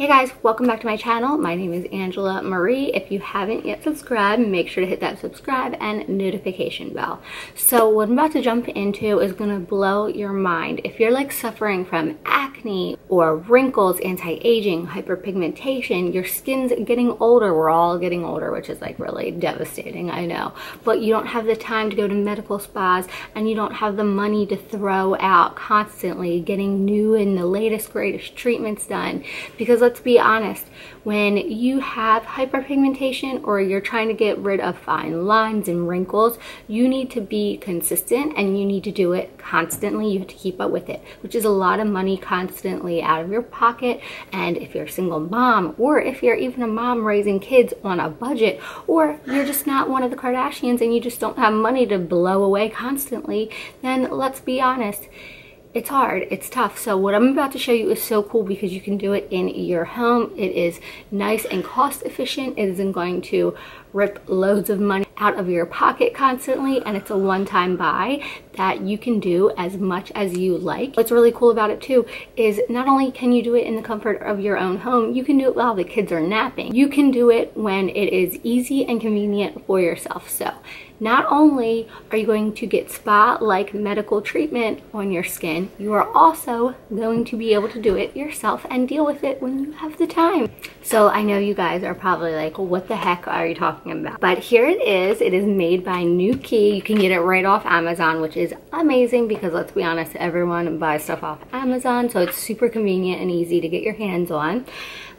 Hey guys, welcome back to my channel. My name is Angela Marie. If you haven't yet subscribed, make sure to hit that subscribe and notification bell. So what I'm about to jump into is gonna blow your mind. If you're like suffering from acne or wrinkles, anti-aging, hyperpigmentation, your skin's getting older, we're all getting older, which is like really devastating, I know. But you don't have the time to go to medical spas and you don't have the money to throw out constantly getting new and the latest, greatest treatments done because let's be honest, when you have hyperpigmentation or you're trying to get rid of fine lines and wrinkles, you need to be consistent and you need to do it constantly. You have to keep up with it, which is a lot of money constantly out of your pocket. And if you're a single mom, or if you're even a mom raising kids on a budget, or you're just not one of the Kardashians and you just don't have money to blow away constantly, then let's be honest it's hard it's tough so what i'm about to show you is so cool because you can do it in your home it is nice and cost efficient it isn't going to rip loads of money out of your pocket constantly and it's a one-time buy that you can do as much as you like. What's really cool about it too is not only can you do it in the comfort of your own home, you can do it while the kids are napping. You can do it when it is easy and convenient for yourself. So not only are you going to get spa-like medical treatment on your skin, you are also going to be able to do it yourself and deal with it when you have the time. So I know you guys are probably like, what the heck are you talking about? But here it is. It is made by Newkey. You can get it right off Amazon, which is amazing because let's be honest, everyone buys stuff off Amazon. So it's super convenient and easy to get your hands on.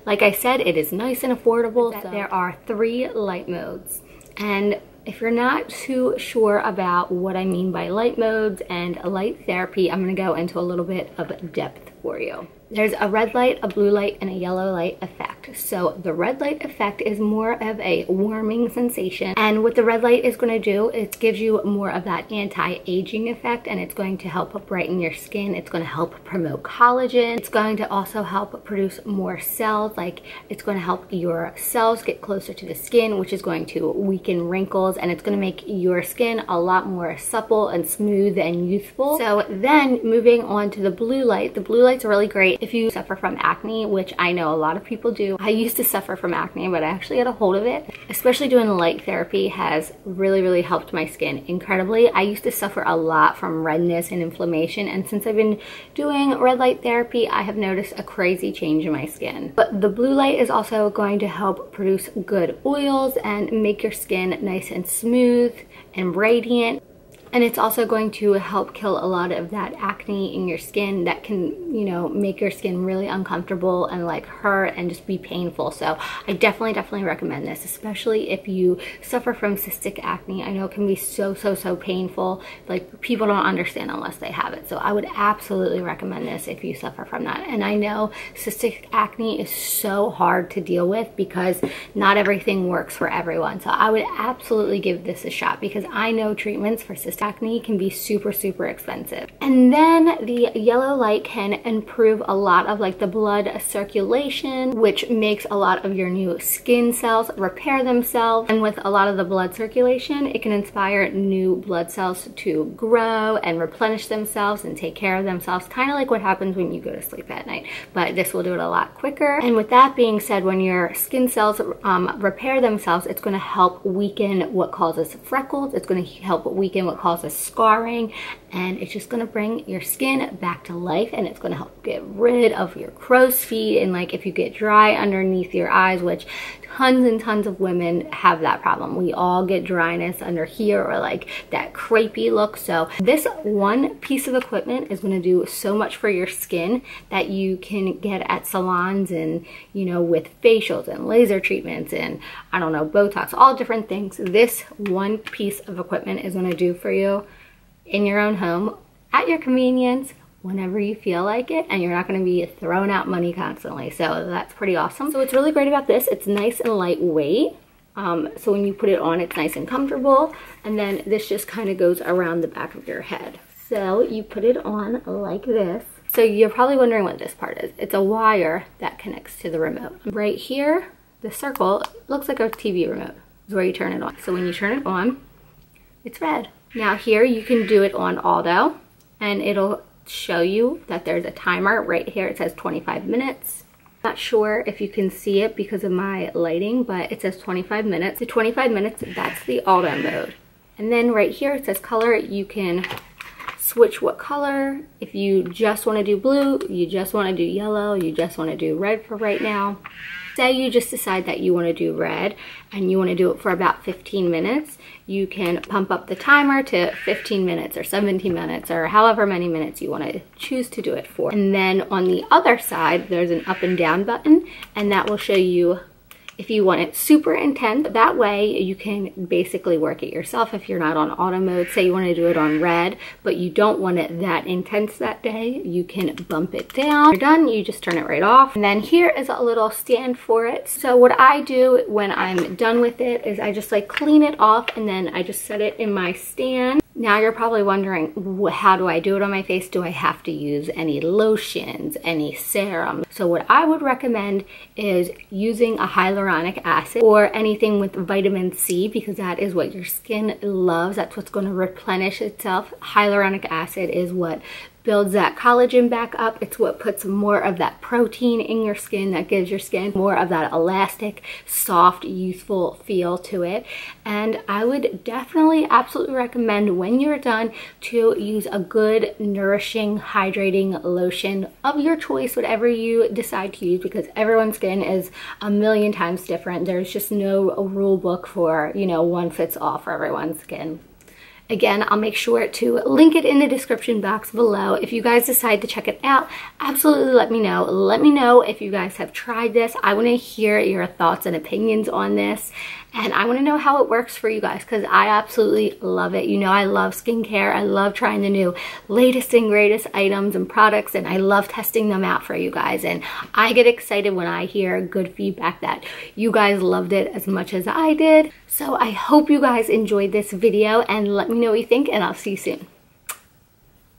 Like I said, it is nice and affordable. So there are three light modes. And if you're not too sure about what I mean by light modes and light therapy, I'm gonna go into a little bit of depth for you. There's a red light, a blue light, and a yellow light effect. So the red light effect is more of a warming sensation. And what the red light is going to do, it gives you more of that anti-aging effect and it's going to help brighten your skin. It's going to help promote collagen. It's going to also help produce more cells. Like it's going to help your cells get closer to the skin, which is going to weaken wrinkles and it's going to make your skin a lot more supple and smooth and youthful. So then moving on to the blue light, the blue light's really great if you suffer from acne, which I know a lot of people do. I used to suffer from acne, but I actually got a hold of it. Especially doing light therapy has really, really helped my skin incredibly. I used to suffer a lot from redness and inflammation, and since I've been doing red light therapy, I have noticed a crazy change in my skin. But the blue light is also going to help produce good oils and make your skin nice and smooth and radiant and it's also going to help kill a lot of that acne in your skin that can, you know, make your skin really uncomfortable and like hurt and just be painful. So I definitely, definitely recommend this, especially if you suffer from cystic acne. I know it can be so, so, so painful. Like people don't understand unless they have it. So I would absolutely recommend this if you suffer from that. And I know cystic acne is so hard to deal with because not everything works for everyone. So I would absolutely give this a shot because I know treatments for cystic acne can be super, super expensive. And then the yellow light can improve a lot of like the blood circulation, which makes a lot of your new skin cells repair themselves. And with a lot of the blood circulation, it can inspire new blood cells to grow and replenish themselves and take care of themselves, kind of like what happens when you go to sleep at night. But this will do it a lot quicker. And with that being said, when your skin cells um, repair themselves, it's going to help weaken what causes freckles. It's going to help weaken what causes causes scarring and it's just gonna bring your skin back to life and it's gonna help get rid of your crow's feet and like if you get dry underneath your eyes, which tons and tons of women have that problem. We all get dryness under here or like that crepey look. So this one piece of equipment is gonna do so much for your skin that you can get at salons and, you know, with facials and laser treatments and I don't know, Botox, all different things. This one piece of equipment is gonna do for you in your own home at your convenience whenever you feel like it and you're not going to be throwing out money constantly. So that's pretty awesome. So what's really great about this it's nice and lightweight. Um, so when you put it on it's nice and comfortable and then this just kind of goes around the back of your head. So you put it on like this. So you're probably wondering what this part is. It's a wire that connects to the remote. Right here the circle looks like a TV remote is where you turn it on. So when you turn it on it's red. Now here you can do it on auto and it'll show you that there's a timer right here. It says 25 minutes. Not sure if you can see it because of my lighting, but it says 25 minutes. The 25 minutes, that's the auto mode. And then right here it says color, you can switch what color. If you just want to do blue, you just want to do yellow, you just want to do red for right now. Say you just decide that you want to do red and you want to do it for about 15 minutes, you can pump up the timer to 15 minutes or 17 minutes or however many minutes you want to choose to do it for. And then on the other side, there's an up and down button and that will show you if you want it super intense, that way you can basically work it yourself if you're not on auto mode. Say you want to do it on red, but you don't want it that intense that day, you can bump it down. You're done, you just turn it right off. And then here is a little stand for it. So what I do when I'm done with it is I just like clean it off and then I just set it in my stand now you're probably wondering, how do I do it on my face? Do I have to use any lotions, any serum? So what I would recommend is using a hyaluronic acid or anything with vitamin C because that is what your skin loves. That's what's going to replenish itself. Hyaluronic acid is what builds that collagen back up. It's what puts more of that protein in your skin that gives your skin more of that elastic, soft, youthful feel to it. And I would definitely absolutely recommend when you're done to use a good, nourishing, hydrating lotion of your choice, whatever you decide to use, because everyone's skin is a million times different. There's just no rule book for, you know, one fits all for everyone's skin. Again, I'll make sure to link it in the description box below. If you guys decide to check it out, absolutely let me know. Let me know if you guys have tried this. I want to hear your thoughts and opinions on this. And I want to know how it works for you guys because I absolutely love it. You know I love skincare. I love trying the new latest and greatest items and products and I love testing them out for you guys. And I get excited when I hear good feedback that you guys loved it as much as I did. So I hope you guys enjoyed this video and let me know what you think and I'll see you soon.